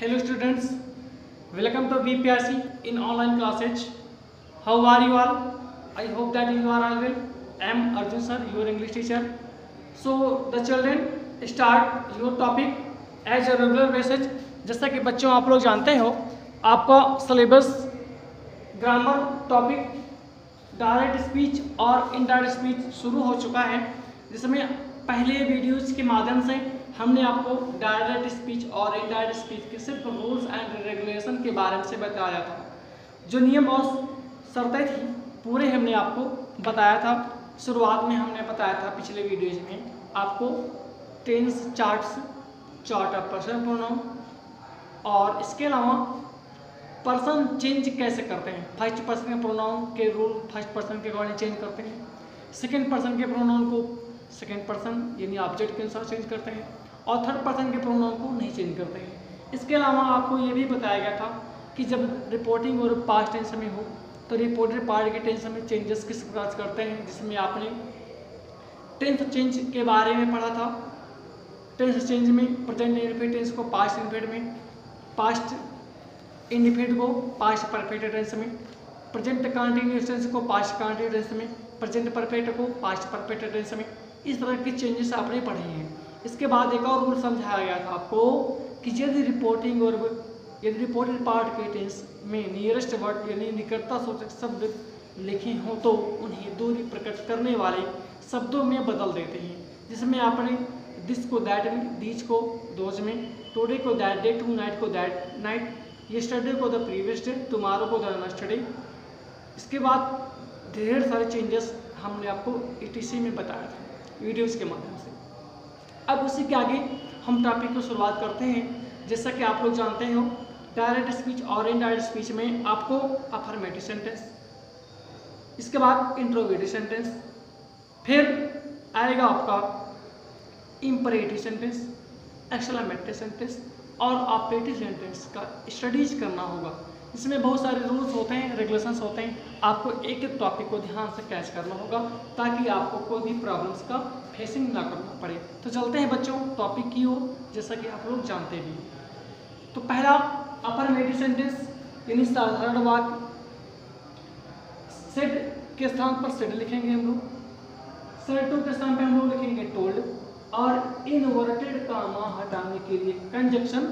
Hello students welcome to V P R C in online classes how are you are I hope that you are are well I am Arjun sir your English teacher so the children start your topic as a regular message जैसा कि बच्चों, आप लोग जानते हो, आपका syllabus grammar topic direct speech और indirect speech शुरू हो चुका है। जिसमें पहले वीडियोज़ के माध्यम से हमने आपको डायरेक्ट स्पीच और इनडायरेक्ट स्पीच के सिर्फ़ रूल्स एंड रेगुलेशन के बारे में से बताया था। जो नियम और शर्तें थी, पूरे हमने आपको बताया था। शुरुआत में हमने बताया था पिछले वीडियोज़ में, आपको tense charts chart of person pronoun और इसके अलावा पर्सन चेंज कैसे करते हैं? फ़र्स्ट पर्सन के प्रोनाउन के रूल फ़र्स्ट पर्सन के अकॉर्डिंग चेंज करते हैं। सेकेंड पर्सन के प्रोनाउन को सेकेंड पर्सन यानी ऑब्जेक्ट के अनुसार चेंज करते हैं। और थर्ड पर्सन के प्रोनाउन को नहीं चेंज करते हैं। इसके अलावा आपको ये भी बताया गया था कि जब रिपोर्टिंग और पास्ट टेंस में हो तो रिपोर्टेड पार्ट के टेंस में चेंजेस किस प्रकार से करते हैं, जिसमें आपने टेंथ चेंज के बारे में पढ़ा था। टेंस चेंज में प्रेजेंट इनफिट टेंस को पास्ट इनफिट में पास्ट इंडिफिट को पास्ट परफेक्ट टेंस में प्रेजेंट कंटिन्यूस टेंस को पास्ट कंटिन्यूस टेंस में प्रेजेंट परफेक्ट को पास्ट परफेक्ट टेंस में, इस तरह के चेंजेस आपने पढ़े हैं। इसके बाद एक और रूल समझाया गया था आपको कि यदि रिपोर्टिंग और यदि रिपोर्टेड पार्ट के टेंस में नियरेस्ट वर्ड यानी निकटता सूचक शब्द लिखे हों तो उन्हें दूरी प्रकट करने वाले शब्दों में बदल देते हैं। जिसमें आपने दिस को दैट में दीज को दोज में टुडे को दैट डे टू नाइट को दैट नाइट येस्टरडे को द प्रीवियस डे टुमारो को द नेक्स्ट डे इसके बाद ढेर सारे चेंजेस हमने आपको ई में बताया था वीडियोज़ के माध्यम से। अब उसी के आगे हम टॉपिक को शुरुआत करते हैं। जैसा कि आप लोग जानते हो डायरेक्ट स्पीच और इनडायरेक्ट स्पीच में आपको अफर्मेटिव सेंटेंस इसके बाद इंट्रोवेटिव सेंटेंस फिर आएगा आपका इम्परेटिव सेंटेंस एक्सलामेटिव सेंटेंस और ऑपरेटिव सेंटेंस का स्टडीज़ करना होगा। इसमें बहुत सारे रूल्स होते हैं रेगुलेशंस होते हैं। आपको एक एक टॉपिक को ध्यान से कैच करना होगा, ताकि आपको कोई भी प्रॉब्लम्स का फेसिंग ना करना पड़े। तो चलते हैं बच्चों टॉपिक की ओर, जैसा कि आप लोग जानते भी तो पहला अपर मेडिव सेंटेंस यानी साधारण वाक्य। सेड के स्थान पर सेड लिखेंगे हम लोग। सेट टू के स्थान पर हम लोग लिखेंगे टोल्ड और इनवर्टेड कामा हटाने के लिए कंजक्शन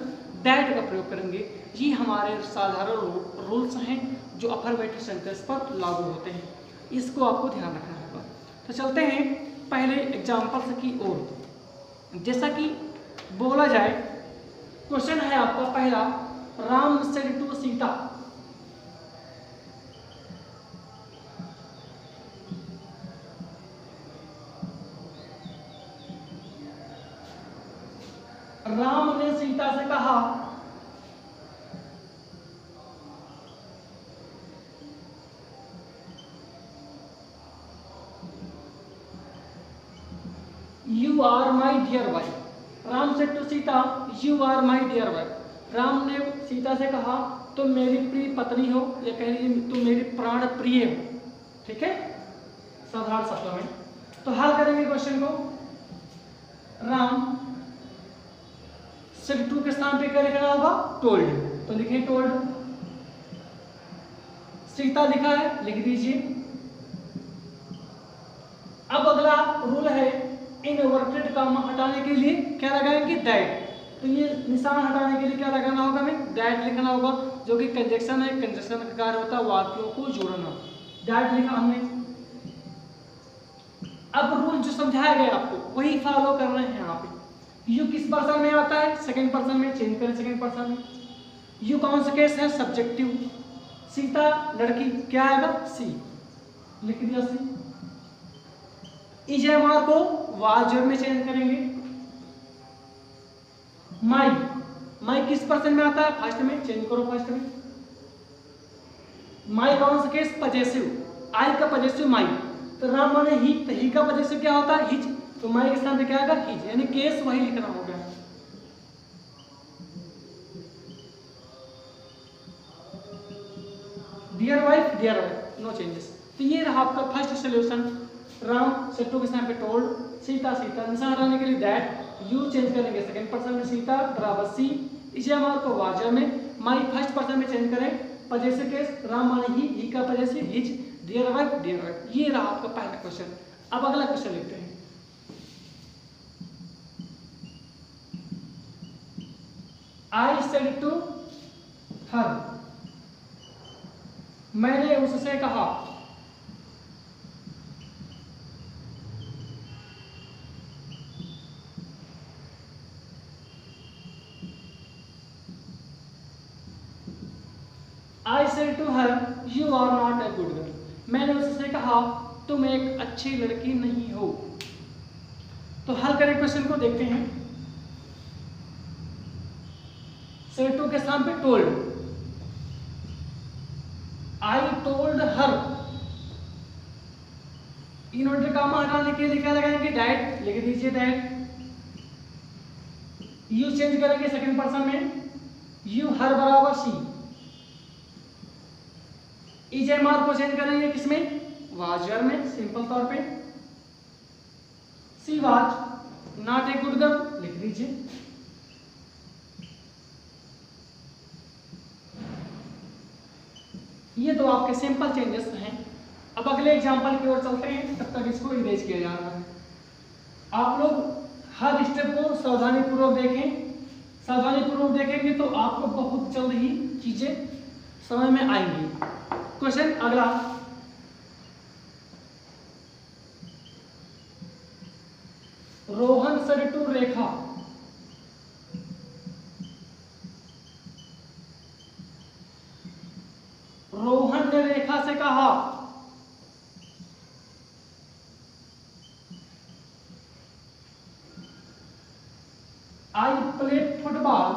दैट का प्रयोग करेंगे। ये हमारे साधारण रूल्स हैं जो अपर वेटर सेंटेंस पर लागू होते हैं। इसको आपको ध्यान रखना होगा। तो चलते हैं पहले एग्जाम्पल्स की ओर। जैसा कि बोला जाए क्वेश्चन है आपका पहला, राम सेड टू सीता राम ने सीता से कहा you are my dear wife Ram said to Sita you are my dear wife Ram ने सीता से कहा, तुम मेरी प्रिय पत्नी हो, या कह लीजिए तुम मेरी प्राण प्रिय हो। ठीक है? साधारण शब्दों में। तो हल करेंगे क्वेश्चन को राम सिर्फ़ टू के स्थान पे क्या लिखना होगा? टोल्ड तो लिखे टोल्ड सीता लिखा है, लिख दीजिए। अब अगला रूल है इनवर्टेड का हटाने के लिए क्या लगाएँगे? दैट तो ये निशान हटाने के लिए क्या लगाना होगा हमें? दैट लिखना होगा, जो कि कंजक्शन है। कंजक्शन का कार्य होता है वाक्यों को जोड़ना। दैट लिखा हमने। अब रूल जो समझाया गया आपको, वही फॉलो कर रहे हैं यहाँ पे। यू किस पर्सन में आता है? सेकेंड पर्सन में चेंज करें सेकेंड पर्सन में। यू कौन सा केस है? सब्जेक्टिव सीता लड़की, क्या आएगा? सी लिख दिया सी इजमार को वाजर में चेंज करेंगे। माई माई किस पर्सन में आता है? फ़र्स्ट में चेंज करो फ़र्स्ट में। माई कौन सा केस पजेसिव आई का पजेसिव माई तो राम माने ही तो ही का पजेसिव क्या होता है? हिज तो माई के स्थान पे क्या आएगा? हिज यानी केस वही लिखना होगा। Dear wife dear wife no changes तो ये रहा आपका फ़र्स्ट सोल्यूशन राम सेटू के स्थान पे टोल्ड सीता सीता, निशान हटाने के लिए दैट यू चेंज करेंगे सेकंड पर्सन में सीता, बराबर सी इसे हमारे को वाजर में माई फ़र्स्ट पर्सन में चेंज करें। पजेसिव केस राम माने ही ही का possessive his dear wife dear wife ये रहा आपका पहला क्वेश्चन अब अगला क्वेश्चन लिखते हैं। आई सेड टू हर मैंने उससे कहा I said to her you are not a good girl मैंने उससे कहा, तुम एक अच्छी लड़की नहीं हो. तो हल करें क्वेश्चन को, देखते हैं सेड टू के स्थान पे told I told her inverted comma हटाने के लिए क्या लगाएँगे डाइट लिख दीजिए डाइट यू चेंज करेंगे सेकंड पर्सन में। यू हर बराबर सी इजेमार को चेंज करेंगे किसमें वाजर में सिंपल तौर पे। She was not a good girl लिख दीजिए। ये तो आपके सिंपल चेंजेस हैं। अब अगले एग्जांपल की ओर चलते हैं तब तक इसको इरेज किया जा रहा है। आप लोग हर स्टेप को सावधानी पूर्वक देखें। सावधानी पूर्वक देखेंगे तो आपको बहुत जल्द ही चीज़ें समझ में आएँगी। क्वेश्चन अगला। रोहन सर टू रेखा रोहन ने रेखा से कहा I play football.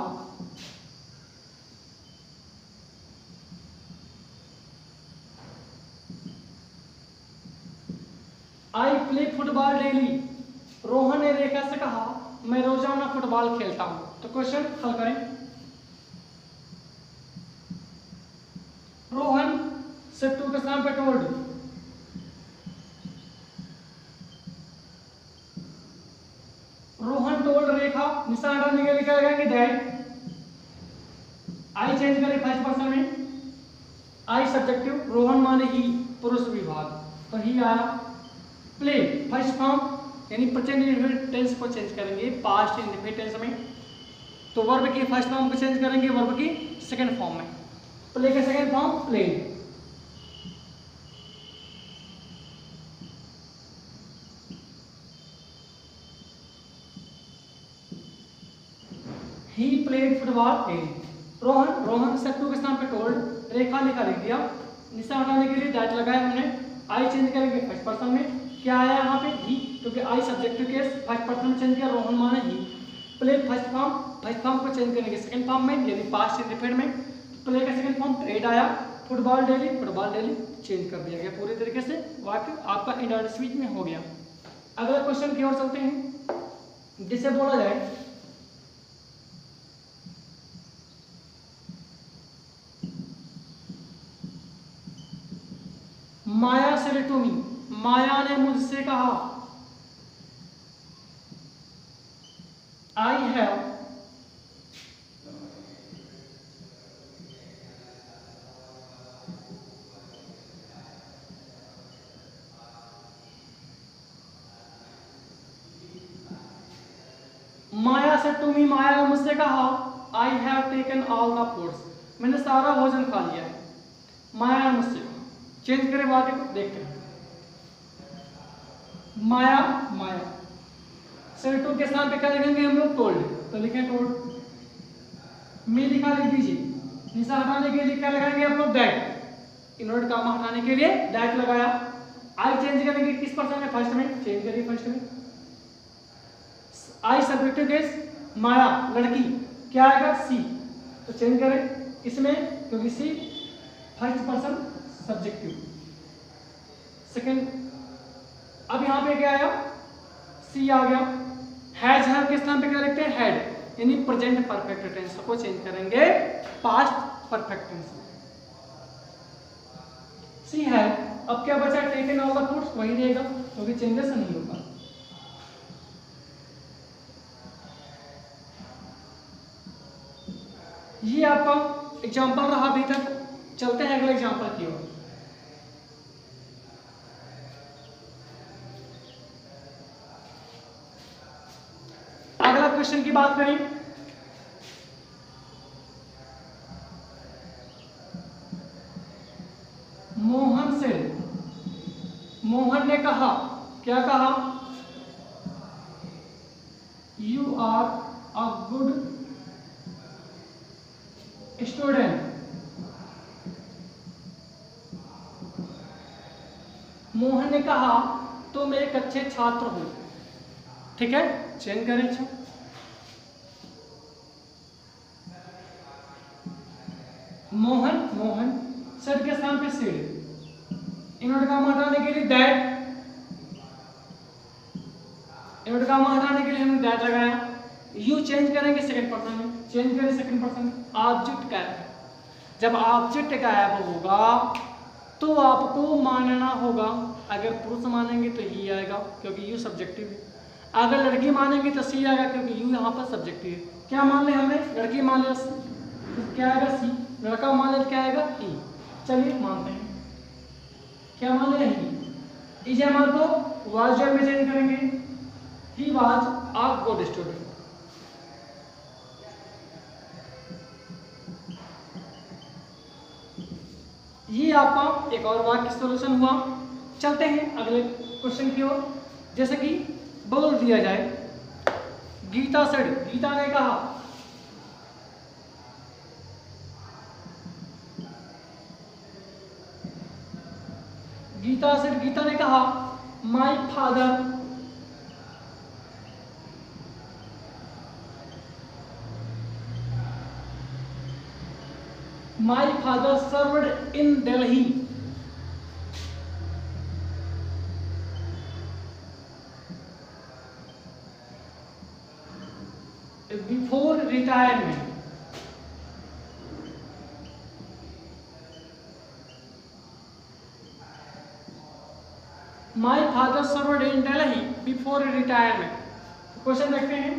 I play football daily. Rohan ने रेखा से कहा, मैं रोज़ाना फुटबॉल खेलता हूँ तो क्वेश्चन हल करें रोहन सिट्टू के स्थान पे टोल्ड रेखा निशान हटाने के लिए क्या लगाएँगे दैट आई चेंज करें फ़र्स्ट पर्सन में। आई सब्जेक्टिव रोहन माने ही पुरुष विभाग। तो ही आया प्ले फ़र्स्ट फॉर्म यानी प्रेजेंट टेंस को चेंज करेंगे पास्ट इंडेफिनिट टेंस में। तो वर्ब की फ़र्स्ट फॉर्म को चेंज करेंगे वर्ब की सेकंड फॉर्म में। प्ले का second form play he played football daily Rohan Rohan सत्तू के स्थान पे टोल्ड रेखा लिखा लिख दिया निशा हटाने के लिए डैट लगाया हमने। आई चेंज करेंगे फ़र्स्ट पर्सन में। क्या आया यहाँ पे? ही क्योंकि I subjective case first person में चेंज किया रोहन माने he play first form first form को चेंज करेंगे। सेकंड फॉर्म में यानी पास्ट इंडिफिनिट में। प्ले का सेकंड फॉर्म ट्रेड आया। Football daily football daily change कर दिया गया पूरी तरीके से। वाक्य आपका इंडर स्पीच में हो गया। अगला क्वेश्चन की ओर चलते हैं। जिसे बोला जाए माया से टू मी माया ने मुझसे कहा, आई हैव माया से मी माया ने मुझसे कहा, I have taken all the foods. मैंने सारा भोजन खा लिया है। माया ने मुझसे चेंज करें वाक्य को, देखते हैं। माया माया। सर टू के स्थान पे क्या लिखेंगे हम लोग टोल्ड तो लिखें टोल्ड मी लिखा लिख दीजिए। निशा हटाने के लिए क्या लगाएँगे हम लोग? दैट इनवर्ट कामा हटाने के लिए दैट लगाया। आई चेंज करेंगे किस पर्सन में फ़र्स्ट में चेंज करिए फ़र्स्ट में। आई सब्जेक्टिव केस माया, लड़की। क्या आएगा? सी तो चेंज करें इसमें, क्योंकि she first person subjective second अब यहाँ पे क्या आया? सी आ गया। हैज़ हैव के स्थान पे क्या लिखते हैं? हैड यानी प्रेजेंट परफेक्ट टेंस को चेंज करेंगे पास्ट परफेक्ट टेंस सी है। अब क्या बचा? टेकन ऑल द फूड्स वही रहेगा, क्योंकि तो चेंजेस नहीं होगा ये आपका एग्ज़ाम्पल रहा अभी तक चलते हैं अगले एग्ज़ाम्पल की ओर अगला क्वेश्चन की बात करें। मोहन से, मोहन ने कहा, क्या कहा? You are a good student Mohan ने कहा, तुम एक अच्छे छात्र हो। ठीक है? चेंज करें। मोहन मोहन, सर के स्थान पे सिड इनवर्ट काम हटाने के लिए दैट इनवर्ट काम हटाने के लिए हमने दैट लगाया। यू चेंज करेंगे सेकंड पर्सन में। चेंज करें सेकंड पर्सन में। ऑब्जेक्ट गायब जब ऑब्जेक्ट गायब होगा तो आपको मानना होगा। अगर पुरुष मानेंगे तो ही आएगा, क्योंकि यू सब्जेक्टिव है। अगर लड़की मानेंगे तो सी आएगा, क्योंकि यू यहाँ पर सब्जेक्टिव है। क्या मान लें हमें लड़की मान लिया। क्या आएगा? सी लड़का मान ले क्या आएगा? ई चलिए मानते हैं। क्या मान लिया ही? इसे हमारे को वाज में चेंज करेंगे। He was a good student ये आपका एक और वाक्य सॉल्यूशन हुआ। चलते हैं अगले क्वेश्चन की ओर। जैसे कि बोल दिया जाए, गीता सड़ गीता ने कहा गीता से गीता ने कहा my father my father served in Delhi before retirement. My father served in Delhi before retirement. Question देखते हैं।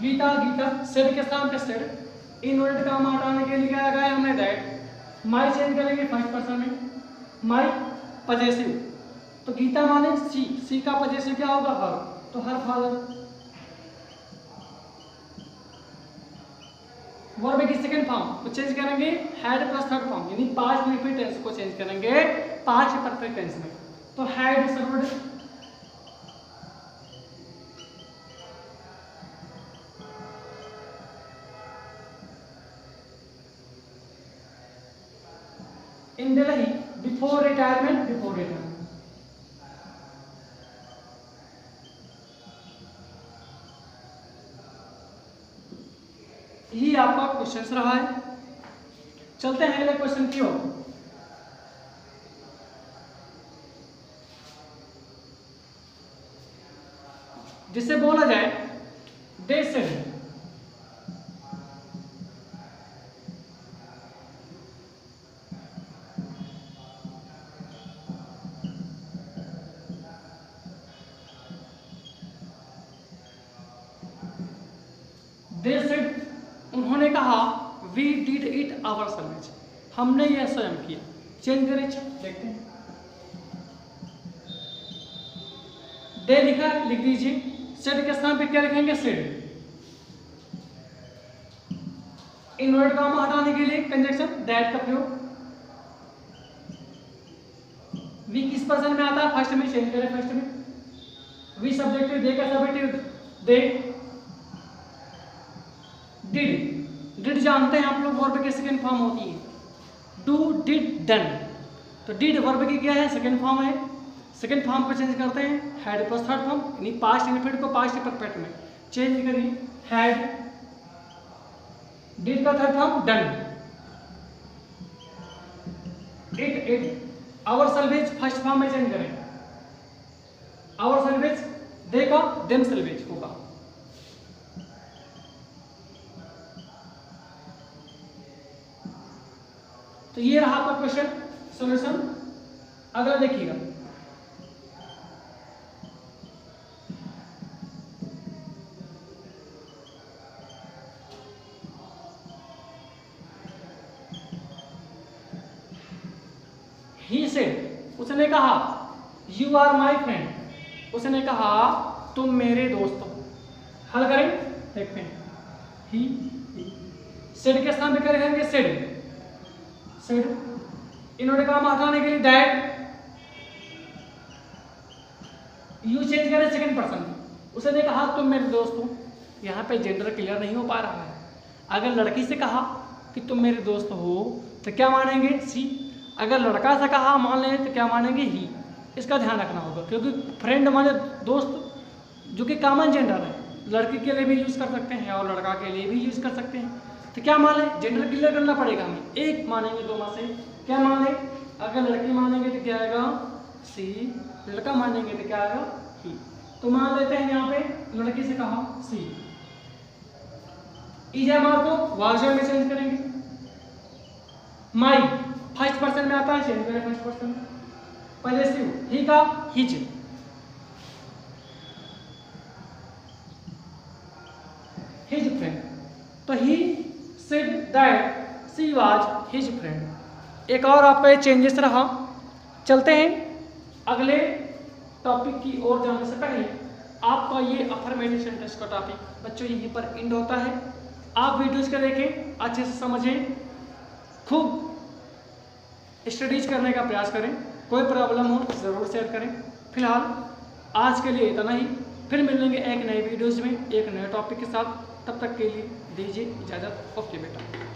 गीता गीता सेड के स्थान पे सेड इनवर्ट का हटाने के लिए क्या लगाया हमने दैट माई चेंज करेंगे फ़र्स्ट पर्सन में। माई पजेसिव तो गीता माने सी। सी का पजेसिव क्या होगा? हर तो हर फादर वर्ब की सेकंड फॉर्म को चेंज करेंगे हैड प्लस थर्ड फॉर्म यानी पाँच परफेक्ट टेंस को चेंज करेंगे, पाँच परफेक्ट टेंस में। तो had served in Delhi, before retirement ये आपका क्वेश्चन रहा है। चलते हैं अगले क्वेश्चन की ओर। जिसे बोला जाए, दे से दे सेड उन्होंने कहा we did it our service हमने यह स्वयं किया। चेंज करें देखते हैं। दे लिखा, लिख दीजिए। सेड के स्थान पे क्या लिखेंगे? सेड इनवर्ट काम हटाने के लिए कंजक्शन दैट का प्रयोग। वी किस पर्सन में आता है? फ़र्स्ट में चेंज करें फ़र्स्ट में। वी सब्जेक्टिव दे का सब्जेक्टिव दे डिड जानते हैं आप लोग वर्ब की सेकंड फॉर्म होती है। डू डिड डन तो डिड वर्ब की क्या है? सेकंड फॉर्म है। सेकंड फॉर्म को चेंज करते हैं। हैड प्लस थर्ड फॉर्म यानी पास्ट इनफिनिट को पास्ट परफेक्ट में। चेंज करिए। हैड डिड का third form done it it our service first form में चेंज करें। आवर सर्विस देगा देम सर्विस होगा। तो ये रहा आपका क्वेश्चन सोल्यूशन अगला देखिएगा। ही से उसने कहा यू आर माई फ्रेंड उसने कहा, तुम मेरे दोस्त हो. हल करें, देखते हैं। ही सेड के स्थान पर करेंगे सेड सेड इन्होंने कहा हटाने के लिए दैट यू चेंज करें सेकंड पर्सन उसने कहा, तुम मेरे दोस्त हो। यहाँ पे जेंडर क्लियर नहीं हो पा रहा है। अगर लड़की से कहा कि तुम मेरे दोस्त हो तो क्या मानेंगे? सी। अगर लड़का से कहा मान लें तो क्या मानेंगे? ही इसका ध्यान रखना होगा, क्योंकि फ्रेंड माने दोस्त, जो कि कॉमन जेंडर है, लड़की के लिए भी यूज़ कर सकते हैं और लड़का के लिए भी यूज़ कर सकते हैं। तो क्या मान लें? जेंडर क्लियर करना पड़ेगा। हमें एक मानेंगे दो मासे। क्या मान लें? अगर लड़की मानेंगे तो क्या आएगा? सी लड़का मानेंगे तो क्या आएगा? ही तो मान लेते हैं यहाँ पे, लड़की से कहा सी इजा मार को वाजर में चेंज करेंगे। माई फ़र्स्ट पर्सन में आता है चेंज करें फ़र्स्ट पर्सन में। पहले से ही का हिज हिज फ्रेंड तो he said that she was his friend एक और आपका ये चेंजेस रहा। चलते हैं। अगले टॉपिक की ओर जाने से पहले, आपका ये अफर्मेटिव सेंटेंस का टॉपिक बच्चों, यहीं पर इंड होता है। आप वीडियोस को देखें, अच्छे से समझें। खूब स्टडीज़ करने का प्रयास करें। कोई प्रॉब्लम हो, ज़रूर शेयर करें। फ़िलहाल, आज के लिए इतना ही। फिर मिलेंगे एक नए वीडियोज़ में, एक नए टॉपिक के साथ। तब तक के लिए दीजिए इजाज़त ओके बेटा।